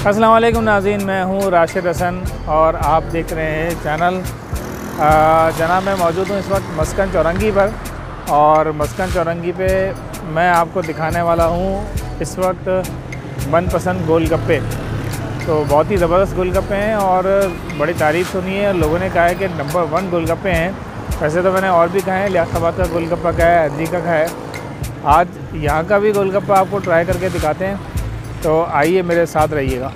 अस्सलाम वालेकुम नाज़रीन, मैं हूँ राशिद हसन और आप देख रहे हैं चैनल। जनाब, मैं मौजूद हूँ इस वक्त मस्कन चौरंगी पर और मस्कन चौरंगी पे मैं आपको दिखाने वाला हूँ इस वक्त मनपसंद गोलगप्पे। तो बहुत ही ज़बरदस्त गोलगप्पे हैं और बड़ी तारीफ़ सुनी है। लोगों ने कहा है कि नंबर वन गोलगप्पे हैं। वैसे तो मैंने और भी खाए हैं लियाबाद का गोलगप्पा खाया है अजी का खाया है। आज यहाँ का भी गोलगप्पा आपको ट्राई करके दिखाते हैं। तो आइए मेरे साथ रहिएगा।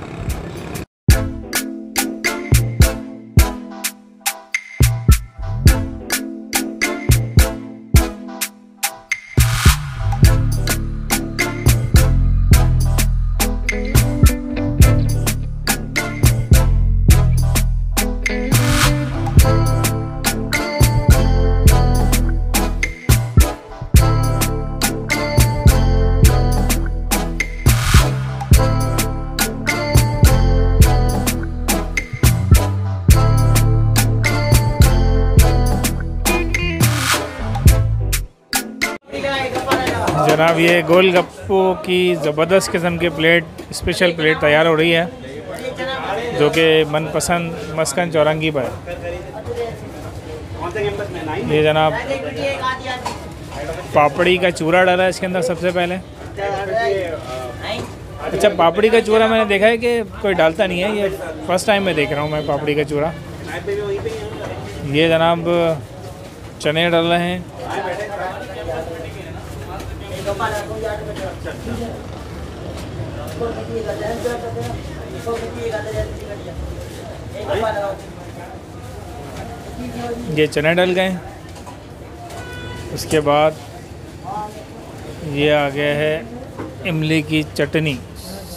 जनाब, ये गोल गप्पो की ज़बरदस्त किस्म की प्लेट स्पेशल प्लेट तैयार हो रही है, जो कि मनपसंद मस्कन चौरंगी पर ये जनाब, पापड़ी का चूरा डाला है इसके अंदर सबसे पहले। अच्छा पापड़ी का चूरा मैंने देखा है कि कोई डालता नहीं है, ये फ़र्स्ट टाइम मैं देख रहा हूँ मैं पापड़ी का चूरा। ये जनाब, चने डाल रहे हैं। ये चने डल गए। उसके बाद ये आ गया है इमली की चटनी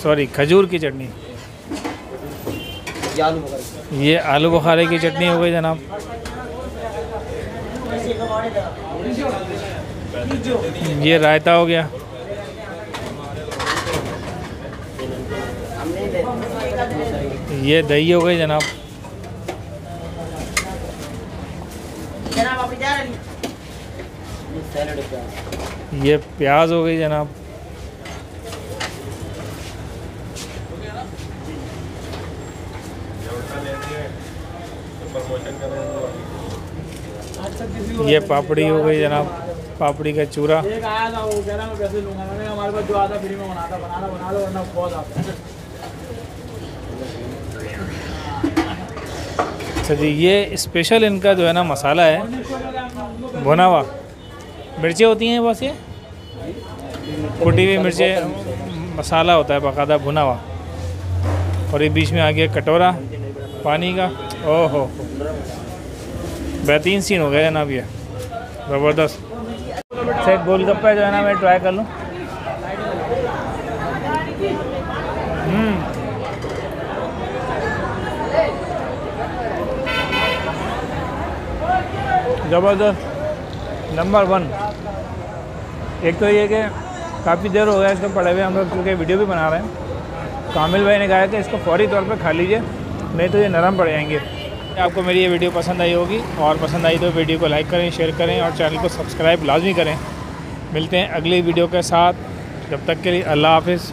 सॉरी खजूर की चटनी। ये आलू बुखारे की। चटनी हो गई जनाब। ये रायता हो गया। ये दही हो गई जनाब। ये प्याज हो गई जनाब। ये पापड़ी हो गई जनाब। पापड़ी का चूरा। अच्छा जी ये स्पेशल इनका जो है ना मसाला है भुना हुआ मिर्चें होती हैं बस ये? कुटी हुई मिर्चें मसाला होता है बाकायदा भुना हुआ और ये बीच में आ गया कटोरा पानी का। ओहो। बेहतरीन सीन हो गया जनाब ये। ज़बरदस्त। से गोलगप्पा जो है ना मैं ट्राई कर लूँ। ज़बरदस्त। नंबर वन एक तो ये कि काफ़ी देर हो गया इसको पड़े हुए, हम लोग क्योंकि वीडियो भी बना रहे हैं। कामिल भाई ने कहा कि इसको फौरी तौर पे खा लीजिए, नहीं तो ये नरम पड़ जाएँगे। आपको मेरी ये वीडियो पसंद आई होगी, और पसंद आई तो वीडियो को लाइक करें शेयर करें, और चैनल को सब्सक्राइब लाजमी करें। मिलते हैं अगली वीडियो के साथ। जब तक के लिए अल्लाह हाफिज़।